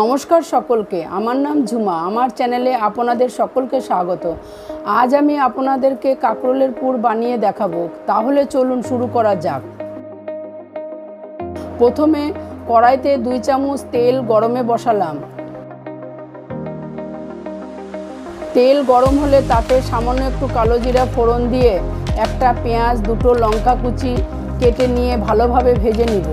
নমস্কার সকলকে। আমার নাম ঝুমা। আমার চ্যানেলে আপনাদের সকলকে স্বাগত। আজ আমি আপনাদেরকে কাঁকরোলের পুর বানিয়ে দেখাবো। তাহলে চলুন শুরু করা যাক। প্রথমে কড়াইতে দুই চামচ তেল গরমে বসালাম। তেল গরম হলে তাতে সামান্য একটু কালো জিরা ফোড়ন দিয়ে একটা পেঁয়াজ, দুটো লঙ্কা কুচি কেটে নিয়ে ভালোভাবে ভেজে নিব।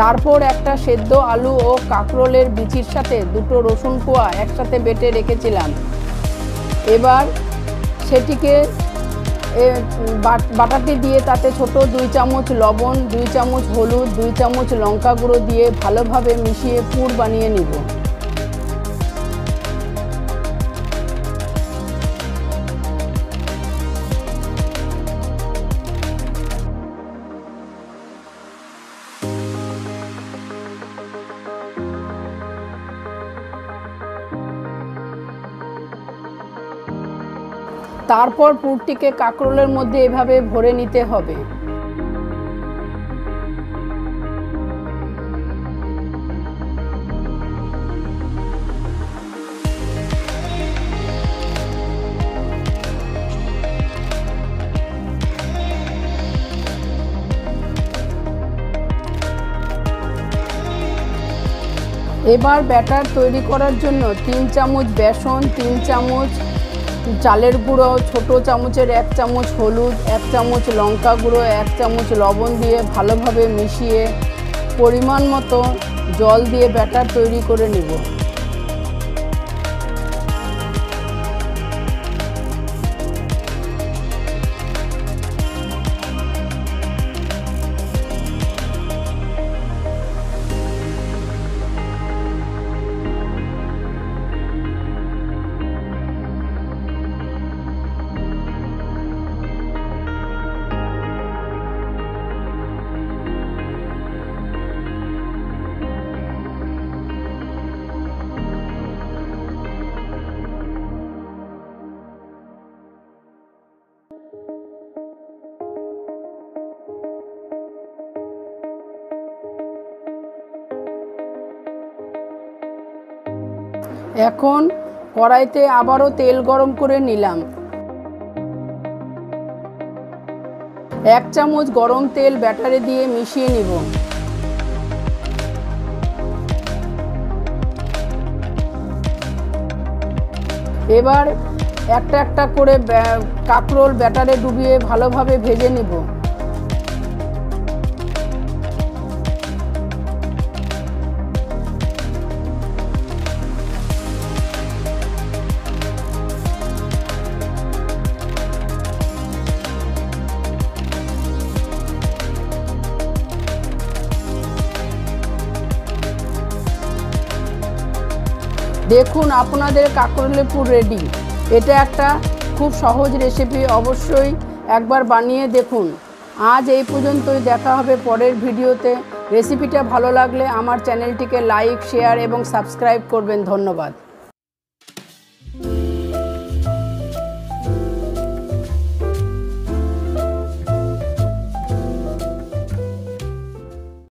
তারপর একটা সেদ্ধ আলু ও কাঁকরোলের বিচির সাথে দুটো রসুন কোয়া একসাথে বেটে রেখেছিলাম। এবার সেটিকে বাটাটি দিয়ে তাতে ছোট দুই চামচ লবণ, দুই চামচ হলুদ, দুই চামচ লঙ্কা গুঁড়ো দিয়ে ভালোভাবে মিশিয়ে পুর বানিয়ে নিব। তারপর পুরটিকে কাঁকরোলের মধ্যে এভাবে ভরে নিতে হবে। এবার ব্যাটার তৈরি করার জন্য তিন চামচ বেসন, তিন চামচ চালের গুঁড়ো, ছোট চামচের এক চামচ হলুদ, এক চামচ লঙ্কা গুঁড়ো, এক চামচ লবণ দিয়ে ভালোভাবে মিশিয়ে পরিমাণ মতো জল দিয়ে ব্যাটার তৈরি করে নেব। এখন কড়াইতে আবারও তেল গরম করে নিলাম। এক চামচ গরম তেল ব্যাটারে দিয়ে মিশিয়ে নিব। এবার একটা একটা করে কাঁকরোল ব্যাটারে ডুবিয়ে ভালোভাবে ভেজে নিব। দেখুন আপনাদের কাকরলেপুর রেডি। এটা একটা খুব সহজ রেসিপি অবশ্যই একবার বানিয়ে দেখুন। আজ এই পর্যন্তই দেখা হবে পরের ভিডিওতে। রেসিপিটা ভালো লাগলে আমার চ্যানেলটিকে লাইক শেয়ার এবং সাবস্ক্রাইব করবেন। ধন্যবাদ।